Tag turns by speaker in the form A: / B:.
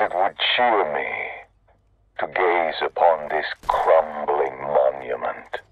A: it would cheer me to gaze upon this crumbling monument.